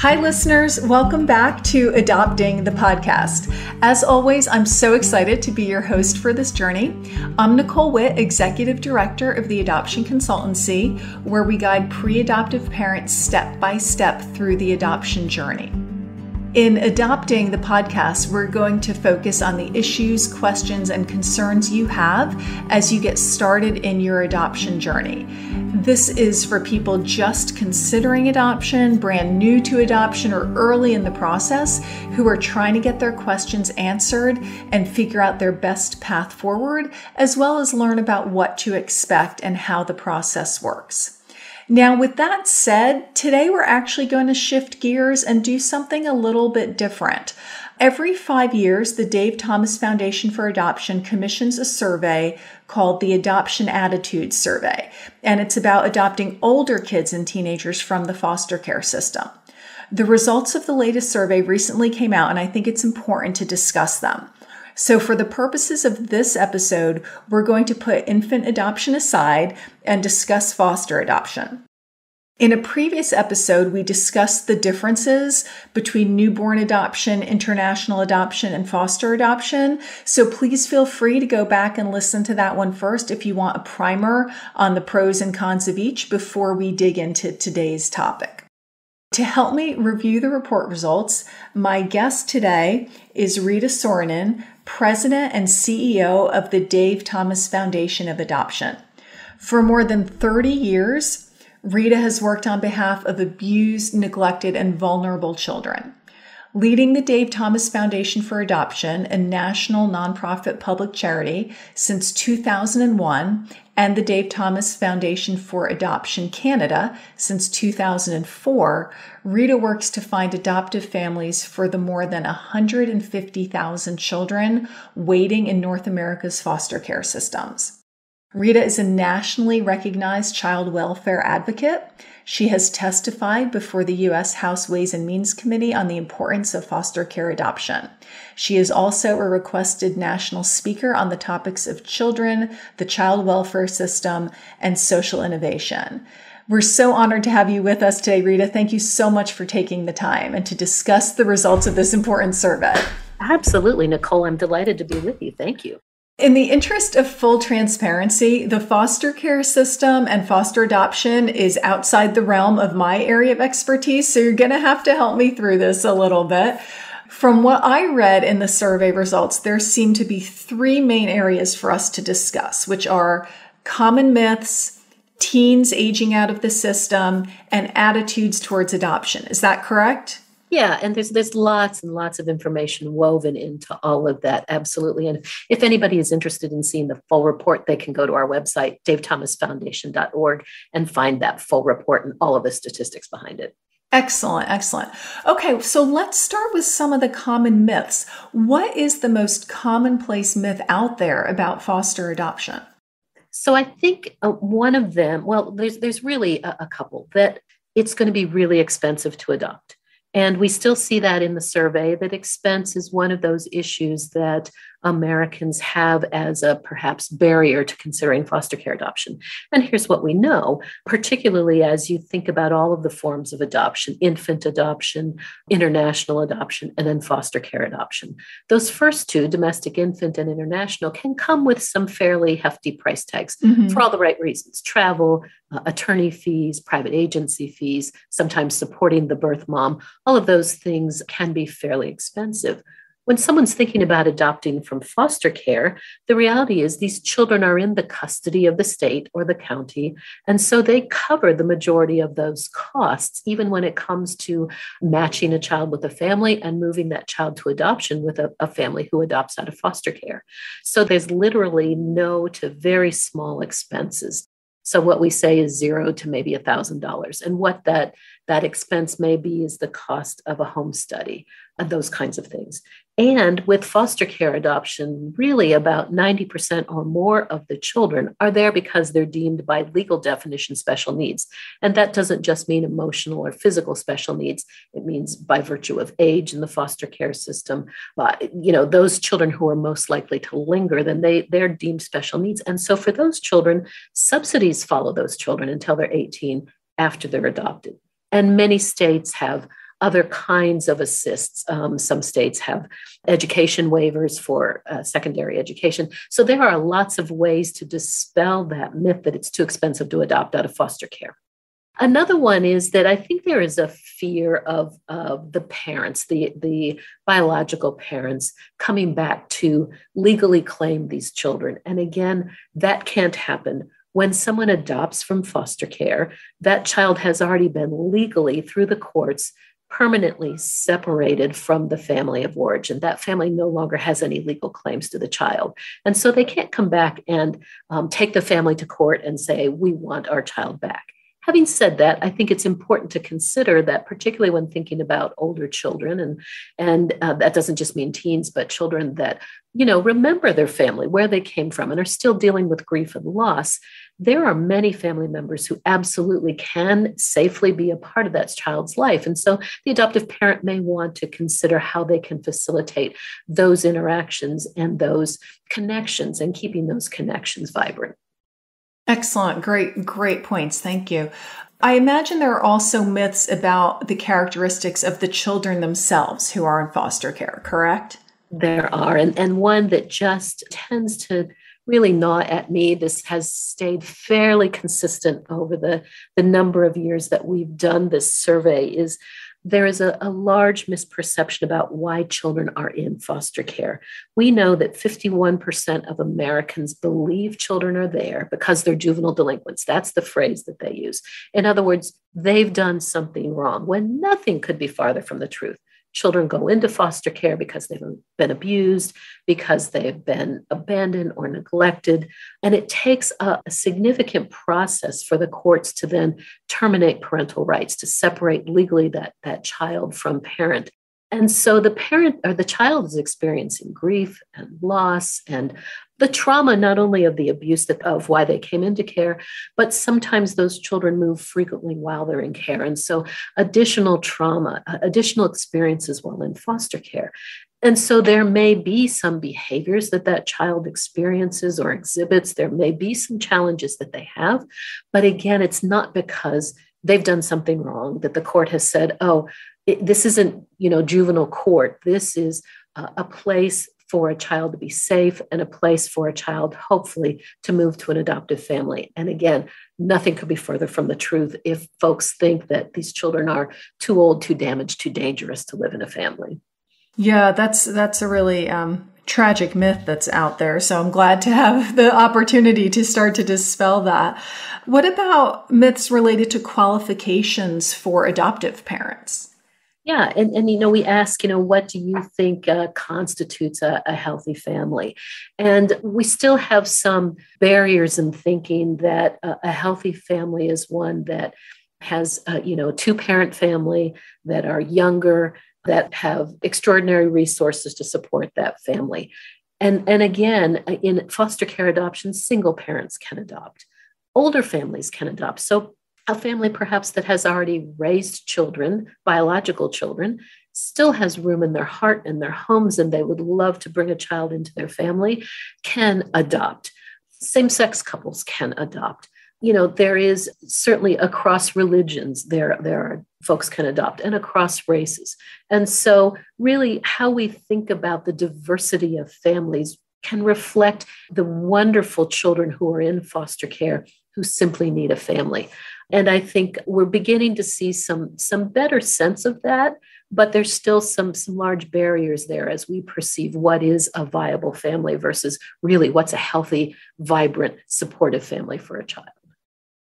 Hi, listeners. Welcome back to Adopting the Podcast. As always, I'm so excited to be your host for this journey. I'm Nicole Witt, Executive Director of the Adoption Consultancy, where we guide pre adoptive parents step by step through the adoption journey. In adopting the podcast, we're going to focus on the issues, questions, and concerns you have as you get started in your adoption journey. This is for people just considering adoption, brand new to adoption, or early in the process who are trying to get their questions answered and figure out their best path forward, as well as learn about what to expect and how the process works. Now, with that said, today we're actually going to shift gears and do something a little bit different. Every five years, the Dave Thomas Foundation for Adoption commissions a survey called the Adoption Attitude Survey, and it's about adopting older kids and teenagers from the foster care system. The results of the latest survey recently came out, and I think it's important to discuss them. So, for the purposes of this episode, we're going to put infant adoption aside and discuss foster adoption. In a previous episode, we discussed the differences between newborn adoption, international adoption, and foster adoption. So please feel free to go back and listen to that one first if you want a primer on the pros and cons of each before we dig into today's topic. To help me review the report results, my guest today is Rita Soronen, President and CEO of the Dave Thomas Foundation of Adoption. For more than 30 years, Rita has worked on behalf of abused, neglected, and vulnerable children. Leading the Dave Thomas Foundation for Adoption, a national nonprofit public charity, since 2001 and the Dave Thomas Foundation for Adoption Canada since 2004, Rita works to find adoptive families for the more than 150,000 children waiting in North America's foster care systems. Rita is a nationally recognized child welfare advocate. She has testified before the U.S. House Ways and Means Committee on the importance of foster care adoption. She is also a requested national speaker on the topics of children, the child welfare system, and social innovation. We're so honored to have you with us today, Rita. Thank you so much for taking the time and to discuss the results of this important survey. Absolutely, Nicole. I'm delighted to be with you. Thank you. In the interest of full transparency, the foster care system and foster adoption is outside the realm of my area of expertise. So you're going to have to help me through this a little bit. From what I read in the survey results, there seem to be three main areas for us to discuss, which are common myths, teens aging out of the system, and attitudes towards adoption. Is that correct? Yeah, and there's there's lots and lots of information woven into all of that. Absolutely. And if anybody is interested in seeing the full report, they can go to our website, davethomasfoundation.org, and find that full report and all of the statistics behind it. Excellent, excellent. Okay, so let's start with some of the common myths. What is the most commonplace myth out there about foster adoption? So I think uh, one of them, well, there's there's really a, a couple that it's going to be really expensive to adopt. And we still see that in the survey that expense is one of those issues that Americans have as a perhaps barrier to considering foster care adoption. And here's what we know, particularly as you think about all of the forms of adoption infant adoption, international adoption, and then foster care adoption. Those first two, domestic infant and international, can come with some fairly hefty price tags mm-hmm. for all the right reasons travel, uh, attorney fees, private agency fees, sometimes supporting the birth mom. All of those things can be fairly expensive when someone's thinking about adopting from foster care, the reality is these children are in the custody of the state or the county. And so they cover the majority of those costs, even when it comes to matching a child with a family and moving that child to adoption with a, a family who adopts out of foster care. So there's literally no to very small expenses. So what we say is zero to maybe a thousand dollars. And what that that expense may be is the cost of a home study and those kinds of things. And with foster care adoption, really about 90% or more of the children are there because they're deemed by legal definition special needs. And that doesn't just mean emotional or physical special needs. It means by virtue of age in the foster care system, but you know, those children who are most likely to linger, then they, they're deemed special needs. And so for those children, subsidies follow those children until they're 18 after they're adopted. And many states have other kinds of assists. Um, some states have education waivers for uh, secondary education. So there are lots of ways to dispel that myth that it's too expensive to adopt out of foster care. Another one is that I think there is a fear of, of the parents, the, the biological parents, coming back to legally claim these children. And again, that can't happen. When someone adopts from foster care, that child has already been legally through the courts permanently separated from the family of origin. That family no longer has any legal claims to the child. And so they can't come back and um, take the family to court and say, we want our child back. Having said that, I think it's important to consider that, particularly when thinking about older children, and and uh, that doesn't just mean teens, but children that you know remember their family, where they came from, and are still dealing with grief and loss. There are many family members who absolutely can safely be a part of that child's life, and so the adoptive parent may want to consider how they can facilitate those interactions and those connections, and keeping those connections vibrant. Excellent. Great, great points. Thank you. I imagine there are also myths about the characteristics of the children themselves who are in foster care, correct? There are. And, and one that just tends to really gnaw at me. This has stayed fairly consistent over the, the number of years that we've done this survey is there is a, a, large misperception about why children are in foster care. We know that 51% of Americans believe children are there because they're juvenile delinquents. That's the phrase that they use. In other words, they've done something wrong when nothing could be farther from the truth. Children go into foster care because they've been abused, because they've been abandoned or neglected. And it takes a, a significant process for the courts to then terminate parental rights, to separate legally that, that child from parent. And so the parent or the child is experiencing grief and loss and the trauma not only of the abuse that, of why they came into care but sometimes those children move frequently while they're in care. And so additional trauma uh, additional experiences while in foster care. And so there may be some behaviors that that child experiences or exhibits. There may be some challenges that they have. But again it's not because they've done something wrong that the court has said oh it, this isn't you know juvenile court. This is a place for a child to be safe and a place for a child, hopefully, to move to an adoptive family. And again, nothing could be further from the truth if folks think that these children are too old, too damaged, too dangerous to live in a family. Yeah, that's that's a really um, tragic myth that's out there. So I'm glad to have the opportunity to start to dispel that. What about myths related to qualifications for adoptive parents? Yeah, and, and you know, we ask, you know, what do you think uh, constitutes a, a, healthy family? And we still have some barriers in thinking that a, a healthy family is one that has, uh, you know, two parent family that are younger, that have extraordinary resources to support that family. And, and again, in foster care adoption, single parents can adopt, older families can adopt. So a family perhaps that has already raised children, biological children, still has room in their heart and their homes, and they would love to bring a child into their family, can adopt. Same sex couples can adopt. You know, there is certainly across religions, there, there are folks can adopt and across races. And so, really, how we think about the diversity of families can reflect the wonderful children who are in foster care who simply need a family. And I think we're beginning to see some, some better sense of that, but there's still some, some large barriers there as we perceive what is a viable family versus really what's a healthy, vibrant, supportive family for a child.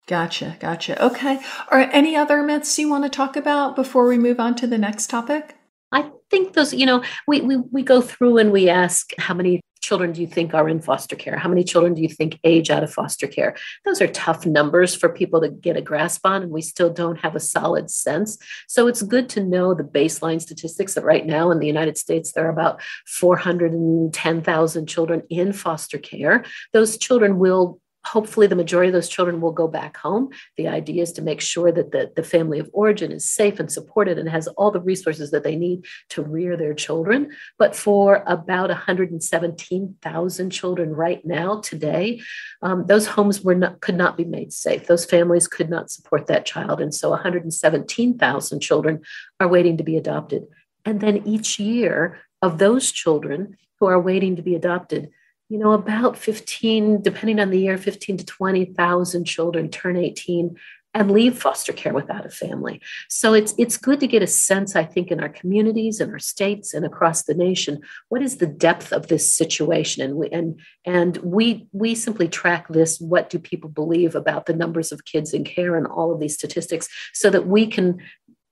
Gotcha, gotcha. Okay. Are any other myths you want to talk about before we move on to the next topic? I think those, you know, we, we, we go through and we ask how many children do you think are in foster care? How many children do you think age out of foster care? Those are tough numbers for people to get a grasp on, and we still don't have a solid sense. So it's good to know the baseline statistics that right now in the United States, there are about 410,000 children in foster care. Those children will Hopefully, the majority of those children will go back home. The idea is to make sure that the, the family of origin is safe and supported and has all the resources that they need to rear their children. But for about 117,000 children right now, today, um, those homes were not, could not be made safe. Those families could not support that child. And so 117,000 children are waiting to be adopted. And then each year of those children who are waiting to be adopted, you know, about 15, depending on the year, 15 to 20,000 children turn 18 and leave foster care without a family. So it's it's good to get a sense, I think, in our communities and our states and across the nation, what is the depth of this situation? And we and and we we simply track this. What do people believe about the numbers of kids in care and all of these statistics, so that we can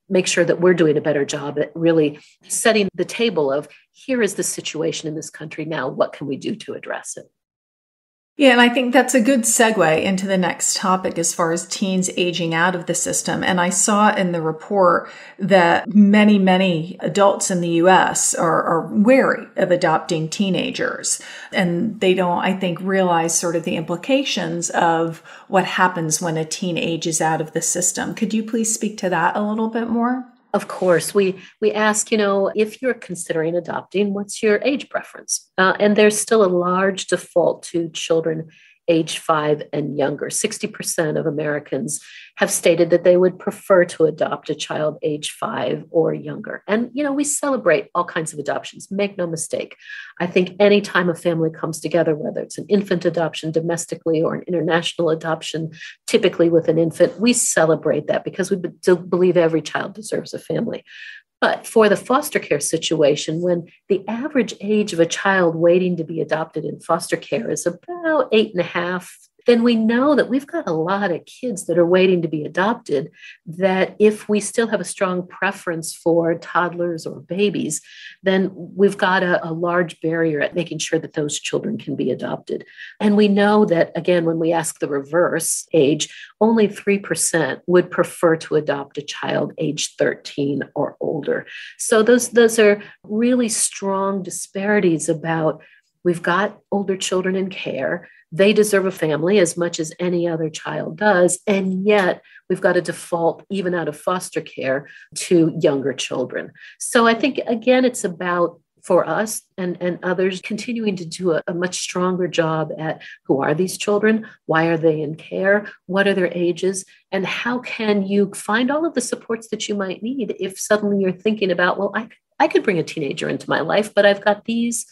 make sure that we're doing a better job at really setting the table of here is the situation in this country now. What can we do to address it? Yeah, and I think that's a good segue into the next topic as far as teens aging out of the system. And I saw in the report that many, many adults in the US are, are wary of adopting teenagers. And they don't, I think, realize sort of the implications of what happens when a teen ages out of the system. Could you please speak to that a little bit more? Of course, we we ask, you know, if you're considering adopting, what's your age preference? Uh, and there's still a large default to children age five and younger. 60% of Americans have stated that they would prefer to adopt a child age five or younger. And, you know, we celebrate all kinds of adoptions, make no mistake. I think anytime a family comes together, whether it's an infant adoption domestically or an international adoption, typically with an infant, we celebrate that because we believe every child deserves a family. But for the foster care situation, when the average age of a child waiting to be adopted in foster care is about eight and a half then we know that we've got a lot of kids that are waiting to be adopted. That if we still have a strong preference for toddlers or babies, then we've got a, a large barrier at making sure that those children can be adopted. And we know that, again, when we ask the reverse age, only 3% would prefer to adopt a child age 13 or older. So those, those are really strong disparities about we've got older children in care they deserve a family as much as any other child does. And yet, we've got a default, even out of foster care, to younger children. So I think, again, it's about for us and, and others continuing to do a, a, much stronger job at who are these children why are they in care what are their ages and how can you find all of the supports that you might need if suddenly you're thinking about well i, I could bring a teenager into my life but i've got these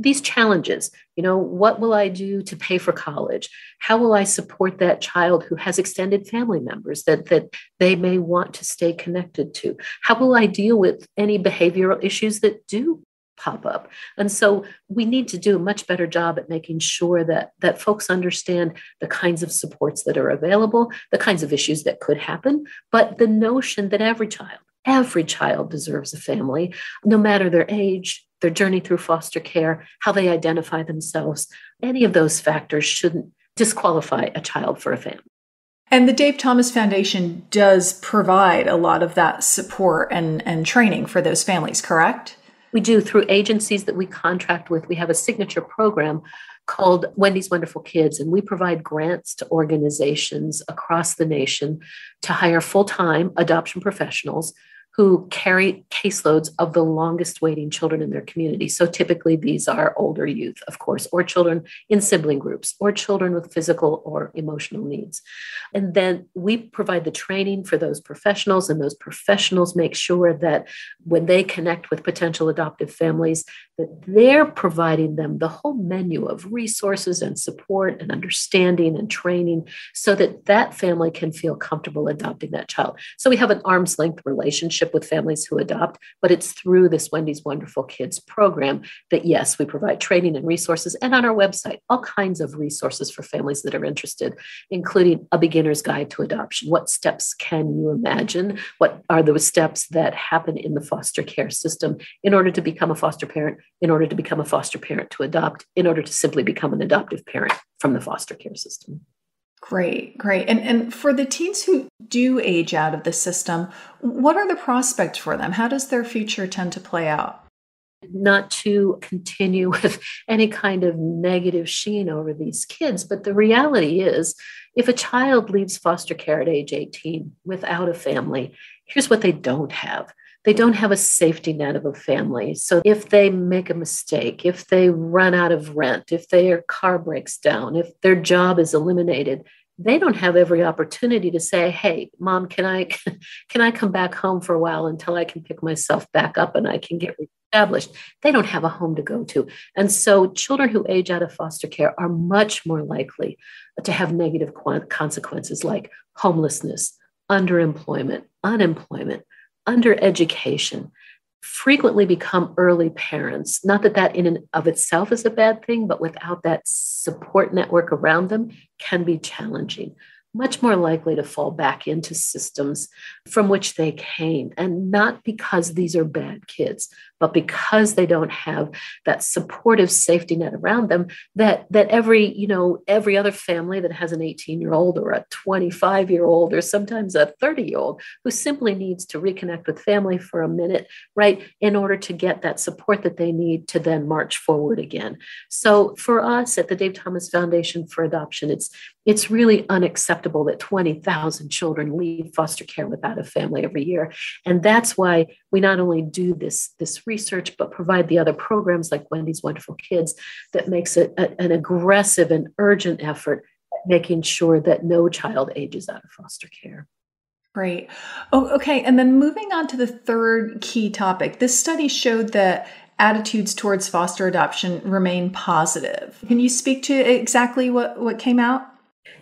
these challenges you know what will i do to pay for college? How will i support that child who has extended family members that that they may want to stay connected to? How will i deal with any behavioral issues that do pop up? And so we need to do a much better job at making sure that that folks understand the kinds of supports that are available the kinds of issues that could happen but the notion that every child every child deserves a family no matter their age their journey through foster care, how they identify themselves. Any of those factors shouldn't disqualify a child for a family. And the Dave Thomas Foundation does provide a lot of that support and, and training for those families, correct? We do through agencies that we contract with. We have a signature program called Wendy's Wonderful Kids, and we provide grants to organizations across the nation to hire full time adoption professionals who carry caseloads of the longest waiting children in their community. So typically these are older youth, of course, or children in sibling groups, or children with physical or emotional needs. And then we provide the training for those professionals, and those professionals make sure that when they connect with potential adoptive families, that they're providing them the whole menu of resources and support and understanding and training so that that family can feel comfortable adopting that child. So we have an arm's length relationship with families who adopt, but it's through this Wendy's Wonderful Kids program that, yes, we provide training and resources and on our website, all kinds of resources for families that are interested, including a beginner's guide to adoption. What steps can you imagine? What are those steps that happen in the foster care system in order to become a foster parent? in order to become a foster parent to adopt, in order to simply become an adoptive parent from the foster care system. Great, great. And and for the teens who do age out of the system, what are the prospects for them? How does their future tend to play out? not to continue with any kind of negative sheen over these kids. But the reality is, if a child leaves foster care at age 18 without a family, here's what they don't have. They don't have a safety net of a family. So if they make a mistake, if they run out of rent, if their car breaks down, if their job is eliminated, they don't have every opportunity to say hey mom can i can i come back home for a while until i can pick myself back up and i can get established they don't have a home to go to and so children who age out of foster care are much more likely to have negative consequences like homelessness underemployment unemployment undereducation frequently become early parents. Not that that in and of itself is a bad thing, but without that support network around them can be challenging much more likely to fall back into systems from which they came. And not because these are bad kids, but because they don't have that supportive safety net around them that that every you know every other family that has an 18 year old or a 25 year old or sometimes a 30 year old who simply needs to reconnect with family for a minute right in order to get that support that they need to then march forward again so for us at the dave thomas foundation for adoption it's it's really unacceptable that 20,000 children leave foster care without a family every year. And that's why we not only do this, this research, but provide the other programs like Wendy's Wonderful Kids that makes it a, an aggressive and urgent effort at making sure that no child ages out of foster care. Great. Oh, okay. And then moving on to the third key topic, this study showed that attitudes towards foster adoption remain positive. Can you speak to exactly what, what came out?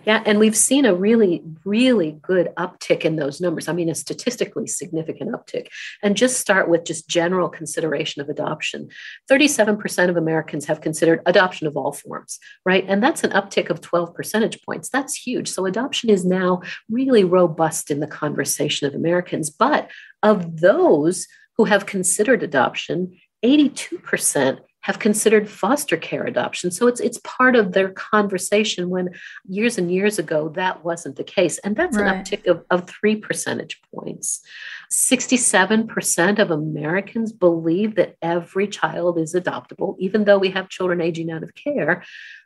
Yeah, and we've seen a really, really good uptick in those numbers. I mean, a statistically significant uptick. And just start with just general consideration of adoption. 37% of Americans have considered adoption of all forms, right? And that's an uptick of 12 percentage points. That's huge. So adoption is now really robust in the conversation of Americans. But of those who have considered adoption, 82% have considered foster care adoption. So it's it's part of their conversation when years and years ago that wasn't the case. And that's right. an uptick of, of three percentage points. 67% of Americans believe that every child is adoptable, even though we have children aging out of care.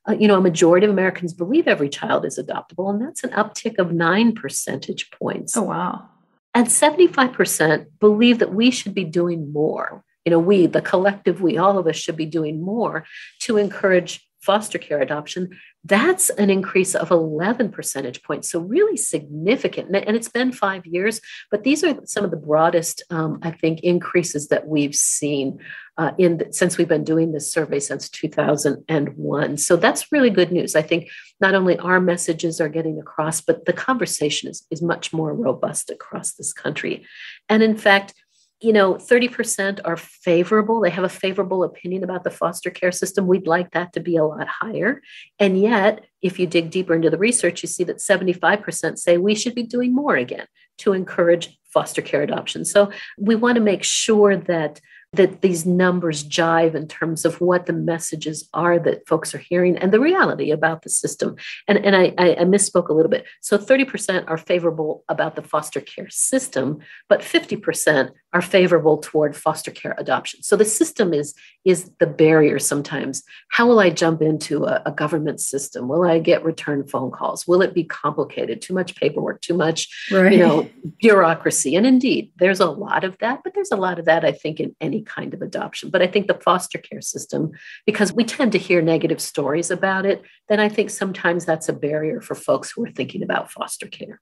Uh, you know, a majority of Americans believe every child is adoptable, and that's an uptick of nine percentage points. Oh, wow. And 75% believe that we should be doing more you know, we, the collective we, all of us should be doing more to encourage foster care adoption. That's an increase of 11 percentage points. So, really significant. And it's been five years, but these are some of the broadest, um, I think, increases that we've seen uh, in the, since we've been doing this survey since 2001. So, that's really good news. I think not only our messages are getting across, but the conversation is, is much more robust across this country. And in fact, you know, 30% are favorable. They have a favorable opinion about the foster care system. We'd like that to be a lot higher. And yet, if you dig deeper into the research, you see that 75% say we should be doing more again to encourage foster care adoption. So we want to make sure that that these numbers jive in terms of what the messages are that folks are hearing and the reality about the system. And, and I, I, misspoke a little bit. So 30% are favorable about the foster care system, but 50% are favorable toward foster care adoption. So the system is, is the barrier sometimes. How will I jump into a, a government system? Will I get return phone calls? Will it be complicated? Too much paperwork, too much, right. you know, bureaucracy. And indeed, there's a lot of that, but there's a lot of that, I think, in any kind of adoption. But I think the foster care system, because we tend to hear negative stories about it, then I think sometimes that's a barrier for folks who are thinking about foster care.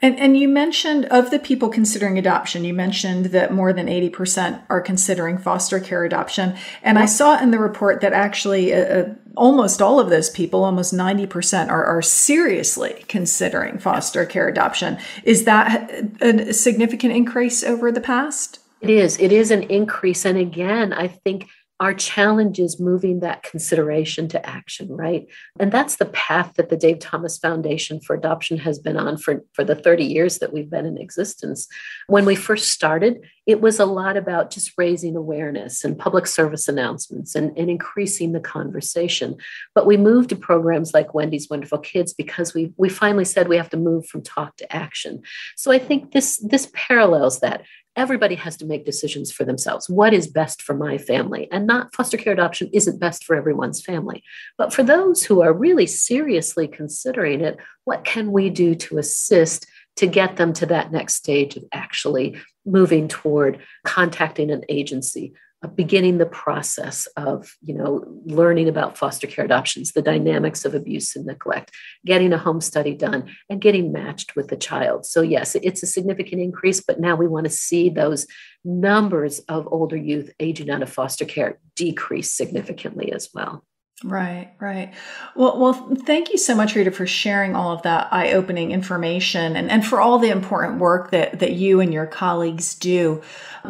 And, and you mentioned of the people considering adoption, you mentioned that more than 80% are considering foster care adoption. And I saw in the report that actually uh, uh almost all of those people, almost 90%, are, are seriously considering foster care adoption. Is that a significant increase over the past? It is. It is an increase. And again, I think our challenge is moving that consideration to action, right? And that's the path that the Dave Thomas Foundation for Adoption has been on for, for the 30 years that we've been in existence. When we first started, it was a lot about just raising awareness and public service announcements and, and increasing the conversation. But we moved to programs like Wendy's Wonderful Kids because we, we finally said we have to move from talk to action. So I think this, this parallels that everybody has to make decisions for themselves. What is best for my family? And not foster care adoption isn't best for everyone's family. But for those who are really seriously considering it, what can we do to assist to get them to that next stage of actually moving toward contacting an agency, beginning the process of you know learning about foster care adoptions the dynamics of abuse and neglect getting a home study done and getting matched with the child. So yes it's a significant increase but now we want to see those numbers of older youth aging out of foster care decrease significantly as well Right, right. Well, well, thank you so much, Rita, for sharing all of that eye-opening information and, and for all the important work that, that you and your colleagues do.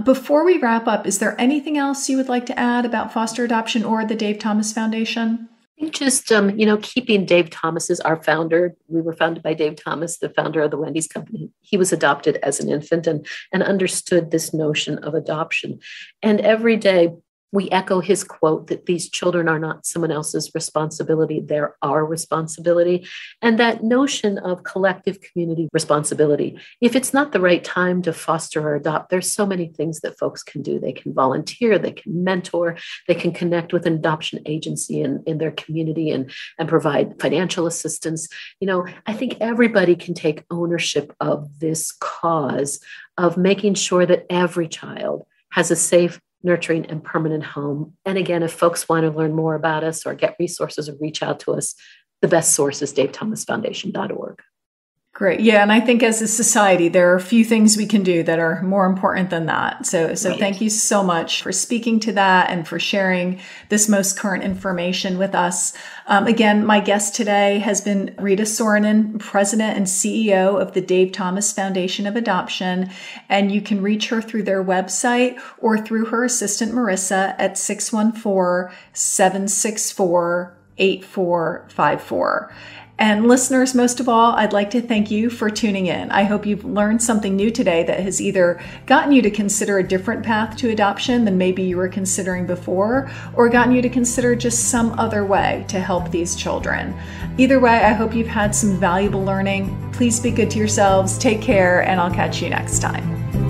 Before we wrap up, is there anything else you would like to add about foster adoption or the Dave Thomas Foundation? just um, you know keeping dave thomas is our founder we were founded by dave thomas the founder of the wendy's company he was adopted as an infant and and understood this notion of adoption and every day we echo his quote that these children are not someone else's responsibility, they're our responsibility. And that notion of collective community responsibility. If it's not the right time to foster or adopt, there's so many things that folks can do. They can volunteer, they can mentor, they can connect with an adoption agency in, in their community and, and provide financial assistance. You know, I think everybody can take ownership of this cause of making sure that every child has a safe nurturing and permanent home. And again, if folks want to learn more about us or get resources or reach out to us, the best source is davethomasfoundation.org. Great. Yeah. And I think as a society, there are a few things we can do that are more important than that. So, so right. thank you so much for speaking to that and for sharing this most current information with us. Um, again, my guest today has been Rita Soronen, President and CEO of the Dave Thomas Foundation of Adoption. And you can reach her through their website or through her assistant, Marissa, at 614 764 8454. And listeners, most of all, I'd like to thank you for tuning in. I hope you've learned something new today that has either gotten you to consider a different path to adoption than maybe you were considering before, or gotten you to consider just some other way to help these children. Either way, I hope you've had some valuable learning. Please be good to yourselves, take care, and I'll catch you next time.